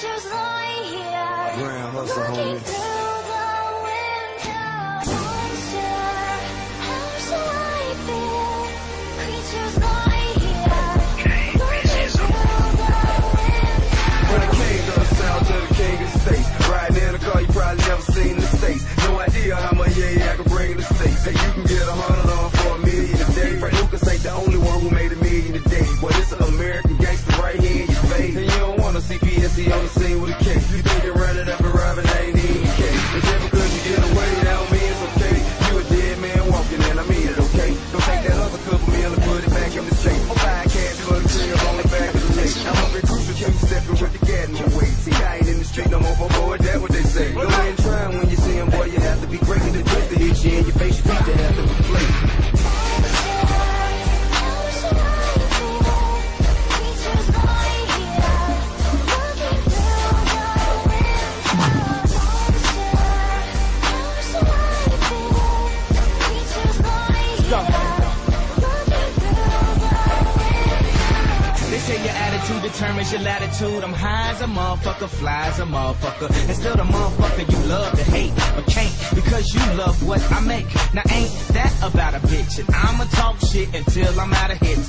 Creatures lie here. Grand hustle, Looking homie. through the window. Monster, how shall I feel? Creatures lie here. Looking through the window. When the king the south to the king of. Riding in a car you probably never seen in the states. No idea how much yeah I can bring in the states. Hey, you can They your attitude determines your latitude. I'm high as a motherfucker, fly as a motherfucker. And still the motherfucker you love to hate, but can't because you love what I make. Now ain't that about a bitch? And I'ma talk shit until I'm out of hits.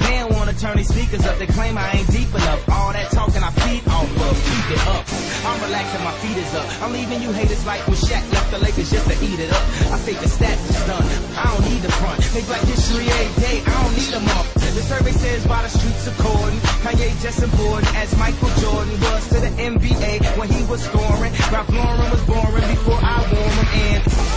They don't wanna turn these speakers up, they claim I ain't deep enough. All that talking I feed off of, keep it up. I'm relaxing, my feet is up. I'm leaving you haters like when Shaq left the Lakers just to eat it up. I say the stats is done, I don't need the front. Make black history every day, I don't need them up. The survey says by the streets of according, Kanye just important as Michael Jordan was to the NBA when he was scoring. Ralph Lauren was boring before I wore him and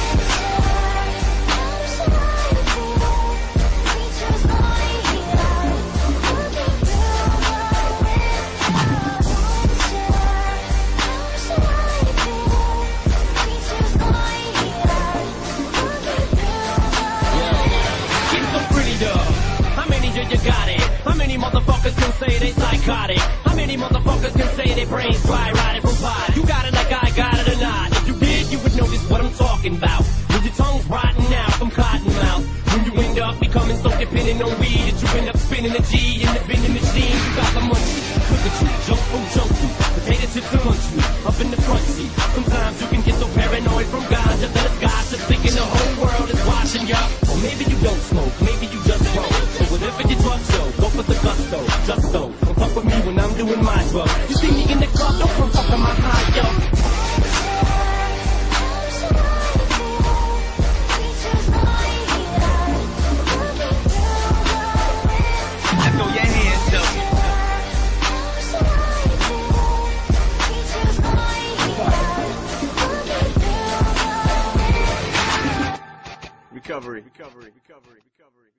riding? You got it like I got it or not. If you did, you would notice what I'm talking about. When your tongue's rotting out from cotton mouth. When you end up becoming so dependent on weed that you end up spinning a G in the vending machine. You got the money. Cook a tree, jump from jump through. Potato chips and munch you. Up in the front seat. Sometimes you can get so paranoid from ganja that it's gossip. Thinking the whole world is watching ya. Or maybe you don't smoke, maybe you just roll. But whatever your drug show, go for the gusto. Just so. Don't fuck with me when I'm doing my drug. Recovery. Recovery. Recovery. Recovery.